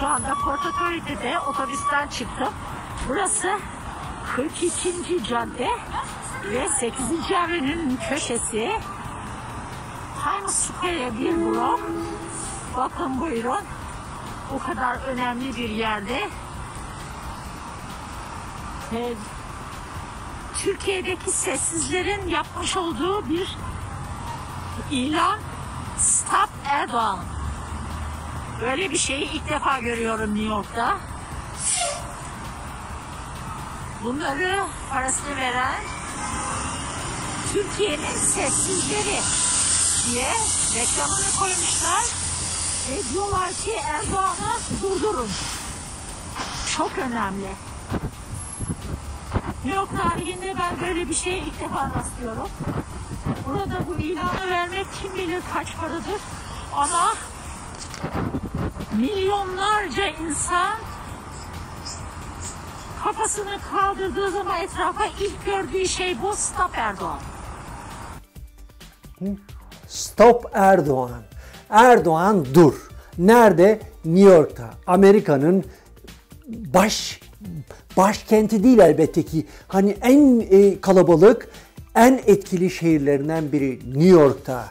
Şu anda Portakale'de otobüsten çıktım. Burası 42. cadde ve 8. Avenue'nin köşesi. Times Square bir blok. Bakın buyurun. Bu kadar önemli bir yerde. Ee, Türkiye'deki sessizlerin yapmış olduğu bir ilan Stop Erdoğan. Böyle bir şeyi ilk defa görüyorum New York'ta. Bunları parasını veren Türkiye'nin sessizleri diye reklamını koymuşlar. Ve diyorlar ki Erdoğan'ı durdurun. Çok önemli. New York tarihinde ben böyle bir şeye ilk defa rastlıyorum. Burada bu ilanı vermek kim bilir kaç paradır. Ama milyonlarca insan kafasını kaldırdığı zaman etrafa ilk gördüğü şey bu Stop Erdoğan. Stop Erdoğan. Erdoğan dur. Nerede? New York'ta. Amerika'nın baş başkenti değil elbette ki. Hani en e, kalabalık, en etkili şehirlerinden biri New York'ta.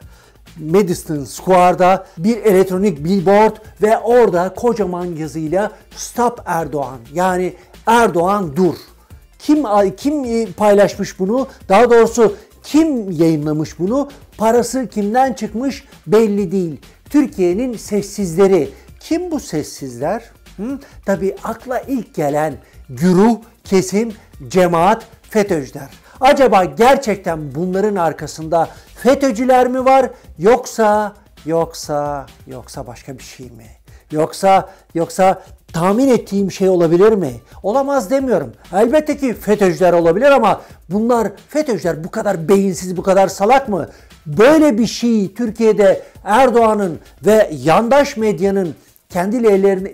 Madison Square'da bir elektronik billboard ve orada kocaman yazıyla Stop Erdoğan yani Erdoğan dur. Kim kim paylaşmış bunu? Daha doğrusu kim yayınlamış bunu? Parası kimden çıkmış belli değil. Türkiye'nin sessizleri. Kim bu sessizler? Hı? Tabii akla ilk gelen güruh, kesim, cemaat, FETÖ'cüler. Acaba gerçekten bunların arkasında FETÖ'cüler mi var yoksa yoksa yoksa başka bir şey mi? Yoksa yoksa tahmin ettiğim şey olabilir mi? Olamaz demiyorum. Elbette ki FETÖ'cüler olabilir ama bunlar FETÖ'cüler bu kadar beyinsiz, bu kadar salak mı? Böyle bir şey Türkiye'de Erdoğan'ın ve yandaş medyanın kendi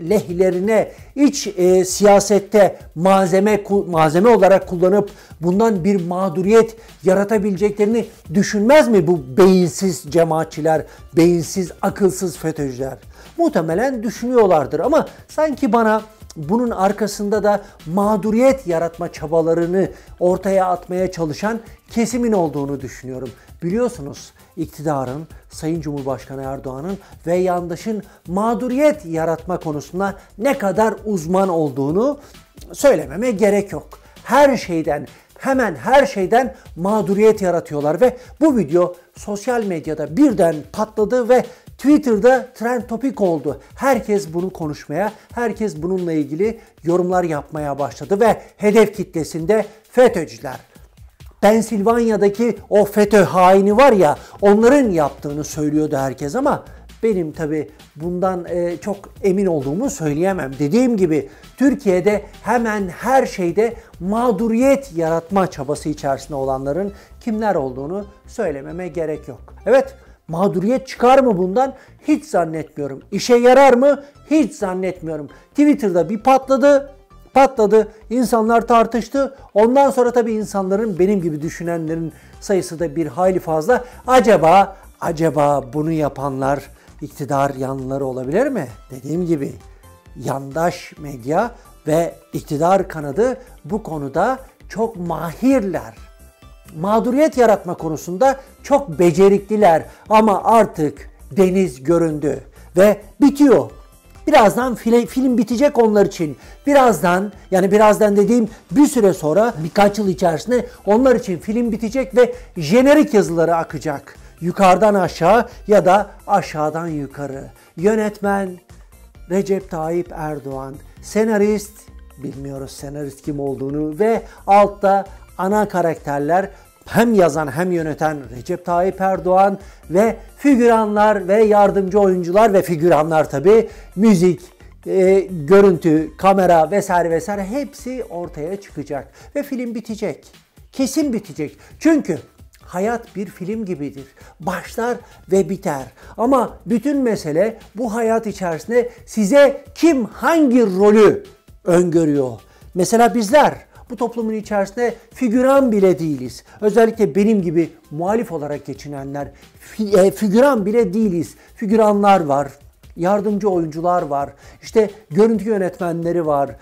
lehlerine iç e, siyasette malzeme malzeme olarak kullanıp bundan bir mağduriyet yaratabileceklerini düşünmez mi bu beyinsiz cemaatçiler, beyinsiz, akılsız FETÖ'cüler? Muhtemelen düşünüyorlardır ama sanki bana bunun arkasında da mağduriyet yaratma çabalarını ortaya atmaya çalışan kesimin olduğunu düşünüyorum. Biliyorsunuz iktidarın, Sayın Cumhurbaşkanı Erdoğan'ın ve yandaşın mağduriyet yaratma konusunda ne kadar uzman olduğunu söylememe gerek yok. Her şeyden, hemen her şeyden mağduriyet yaratıyorlar ve bu video sosyal medyada birden patladı ve Twitter'da trend topik oldu. Herkes bunu konuşmaya, herkes bununla ilgili yorumlar yapmaya başladı ve hedef kitlesinde FETÖ'cüler, Pensilvanya'daki o FETÖ haini var ya onların yaptığını söylüyordu herkes ama benim tabi bundan e, çok emin olduğumu söyleyemem. Dediğim gibi Türkiye'de hemen her şeyde mağduriyet yaratma çabası içerisinde olanların kimler olduğunu söylememe gerek yok. Evet mağduriyet çıkar mı bundan? Hiç zannetmiyorum. İşe yarar mı? Hiç zannetmiyorum. Twitter'da bir patladı patladı. İnsanlar tartıştı. Ondan sonra tabii insanların benim gibi düşünenlerin sayısı da bir hayli fazla. Acaba acaba bunu yapanlar iktidar yanlıları olabilir mi? Dediğim gibi yandaş medya ve iktidar kanadı bu konuda çok mahirler. Mağduriyet yaratma konusunda çok becerikliler ama artık deniz göründü ve bitiyor. Birazdan film, film bitecek onlar için. Birazdan yani birazdan dediğim bir süre sonra birkaç yıl içerisinde onlar için film bitecek ve jenerik yazıları akacak. Yukarıdan aşağı ya da aşağıdan yukarı. Yönetmen Recep Tayyip Erdoğan, senarist bilmiyoruz senarist kim olduğunu ve altta ana karakterler hem yazan hem yöneten Recep Tayyip Erdoğan ve figüranlar ve yardımcı oyuncular ve figüranlar tabi müzik, e, görüntü, kamera vesaire vesaire hepsi ortaya çıkacak ve film bitecek. Kesin bitecek. Çünkü hayat bir film gibidir. Başlar ve biter. Ama bütün mesele bu hayat içerisinde size kim hangi rolü öngörüyor? Mesela bizler bu toplumun içerisinde figüran bile değiliz. Özellikle benim gibi muhalif olarak geçinenler e, figüran bile değiliz. Figüranlar var, yardımcı oyuncular var, işte görüntü yönetmenleri var,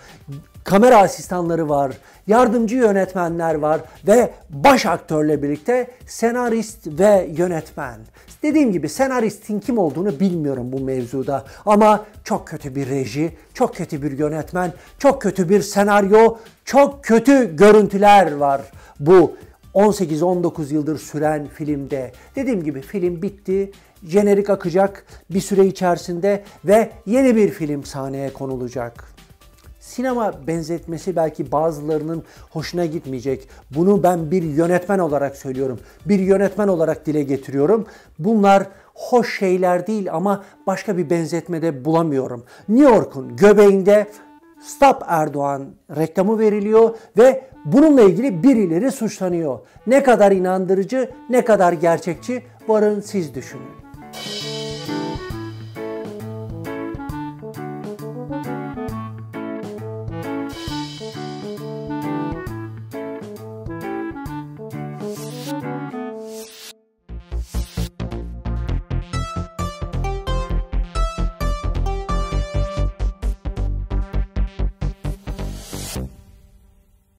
kamera asistanları var, yardımcı yönetmenler var ve baş aktörle birlikte senarist ve yönetmen. Dediğim gibi senaristin kim olduğunu bilmiyorum bu mevzuda ama çok kötü bir reji, çok kötü bir yönetmen, çok kötü bir senaryo, çok kötü görüntüler var bu 18-19 yıldır süren filmde. Dediğim gibi film bitti, jenerik akacak bir süre içerisinde ve yeni bir film sahneye konulacak. Sinema benzetmesi belki bazılarının hoşuna gitmeyecek. Bunu ben bir yönetmen olarak söylüyorum. Bir yönetmen olarak dile getiriyorum. Bunlar hoş şeyler değil ama başka bir benzetmede bulamıyorum. New York'un göbeğinde Stop Erdoğan reklamı veriliyor ve bununla ilgili birileri suçlanıyor. Ne kadar inandırıcı, ne kadar gerçekçi varın siz düşünün.